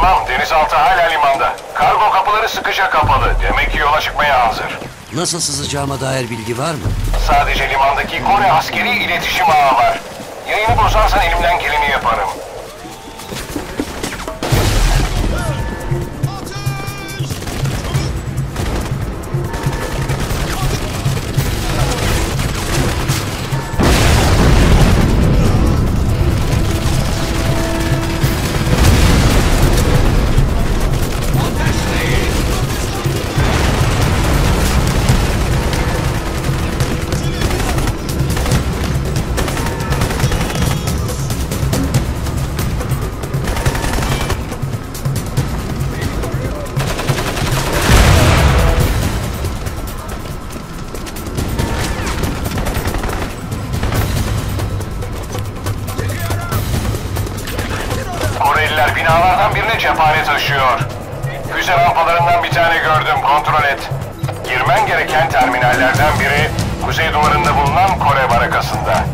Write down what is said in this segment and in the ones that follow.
Tamam, denizaltı hala limanda. Kargo kapıları sıkıca kapalı. Demek ki yola çıkmaya hazır. Nasıl sızacağıma dair bilgi var mı? Sadece limandaki Kore askeri iletişim ağı var. Yayını bozarsan elimden geleni yaparım. Füze rampalarından bir tane gördüm, kontrol et. Girmen gereken terminallerden biri kuzey duvarında bulunan Kore barakasında.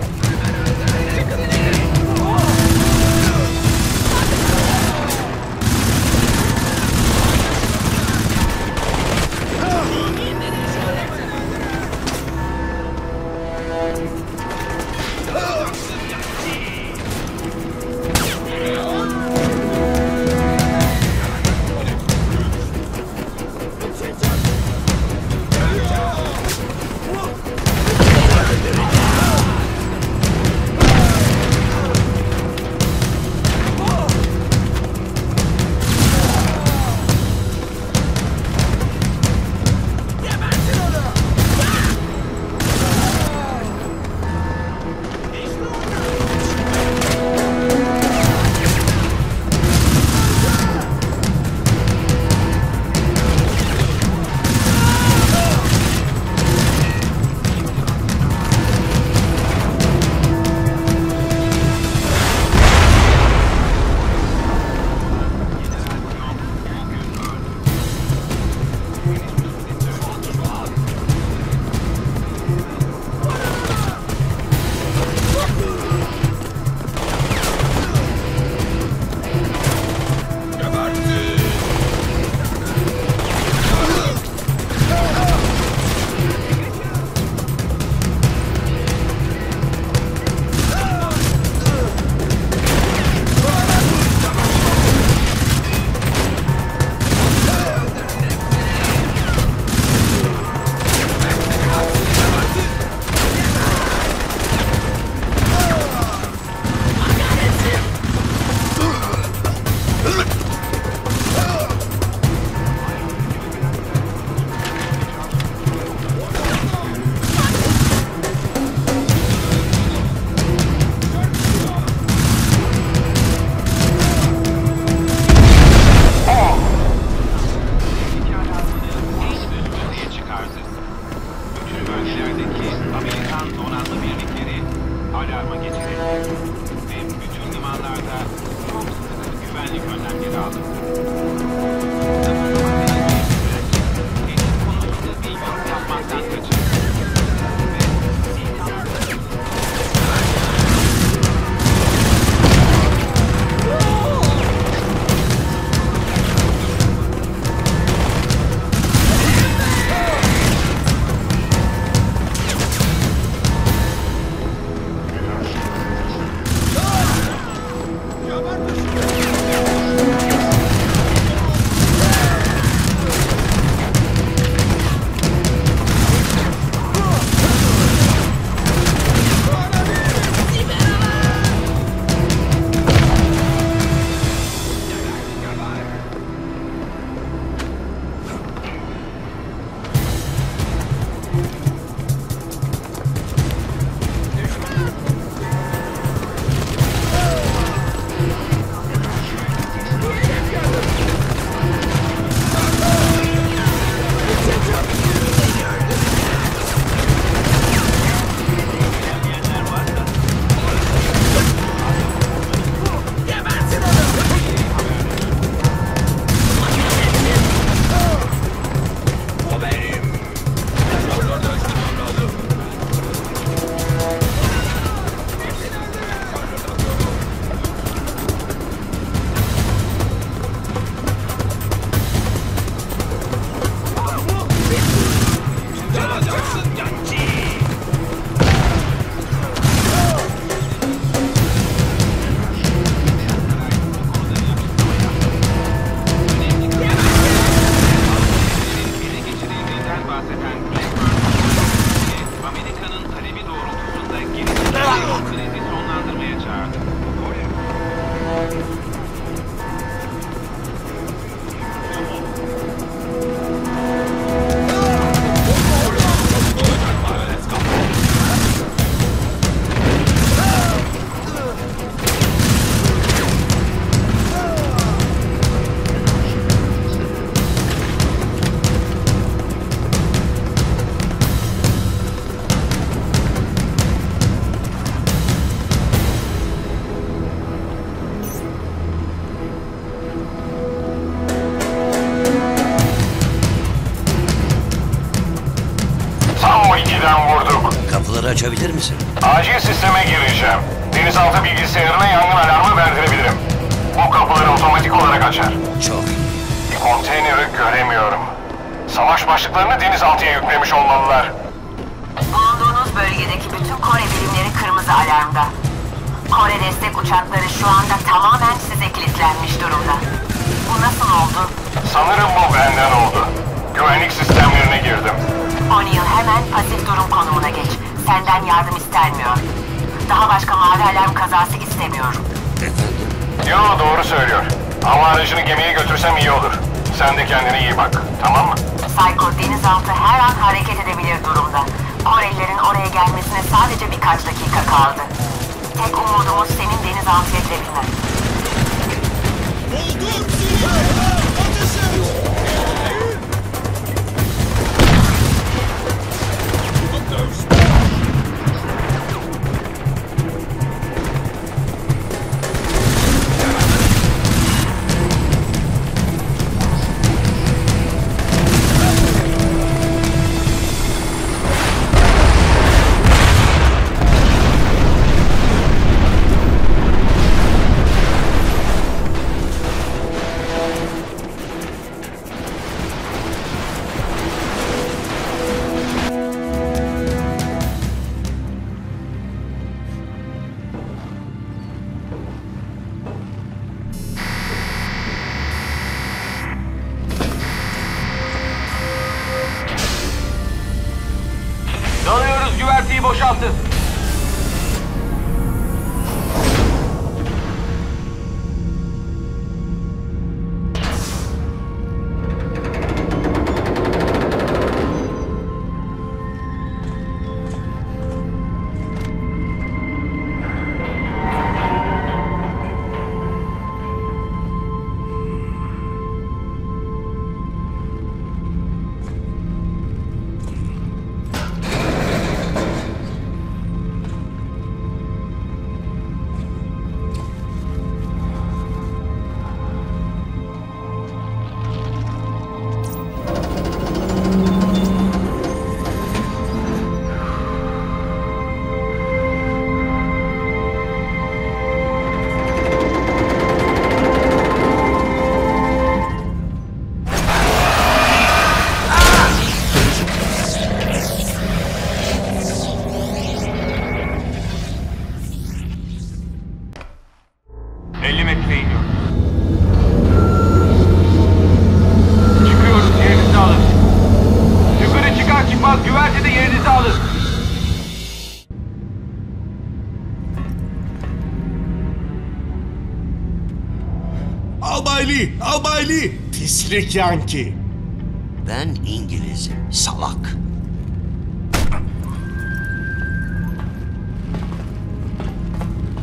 Kapıları açabilir misin? Acil sisteme gireceğim. Denizaltı bilgisayarına yangın alarmı verdirebilirim. Bu kapıları otomatik olarak açar. Çok. Konteyneri göremiyorum. Savaş başlıklarını denizaltıya yüklemiş olmalılar. Bulunduğunuz bölgedeki bütün Kore birimleri kırmızı alarmda. Kore destek uçakları şu anda tamamen size kilitlenmiş durumda. Bu nasıl oldu? Sanırım bu benden oldu. Senden yardım istenmiyor. Daha başka mavi alarm kazası istemiyorum. Efendim? Yo doğru söylüyor. Hava aracını gemiye götürsem iyi olur. Sen de kendine iyi bak. Tamam mı? Psycho denizaltı her an hareket edebilir durumda. Korelilerin oraya gelmesine sadece birkaç dakika kaldı. Tek umudumuz senin denizaltıya gidebilmen. Dalıyoruz ...50 metre iniyor. Çıkıyoruz yerinizi alın. Yukarı çıkar çıkmaz güvertede yerinizi alın. Albaylı, albaylı. Pislik yanki. Ben İngilizim. Salak.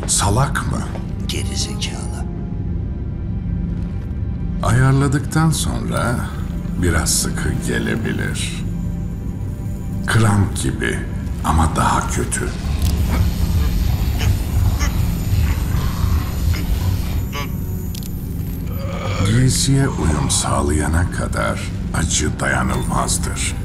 Salak mı? Gerizekalı. Ayarladıktan sonra biraz sıkı gelebilir. Kramp gibi ama daha kötü. Giysiye uyum sağlayana kadar acı dayanılmazdır.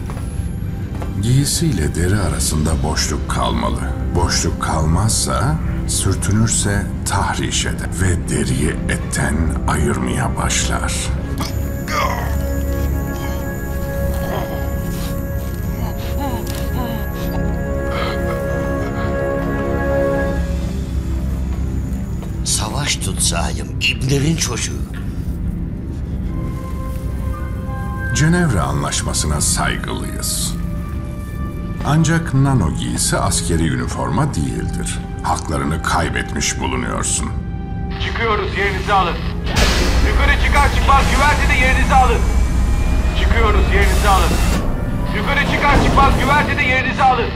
Giysiyle deri arasında boşluk kalmalı. Boşluk kalmazsa sürtünürse tahriş eder ve deriyi etten ayırmaya başlar. Savaş tutsayım. İbnerin çocuğu. Cenevre Anlaşması'na saygılıyız. Ancak nano giysi askeri üniforma değildir. Haklarını kaybetmiş bulunuyorsun. Çıkıyoruz yerinizi alın. Yukarı çıkar çıkmaz güvertede yerinizi alın. Çıkıyoruz yerinizi alın. Yukarı çıkar çıkmaz güvertede yerinizi alın.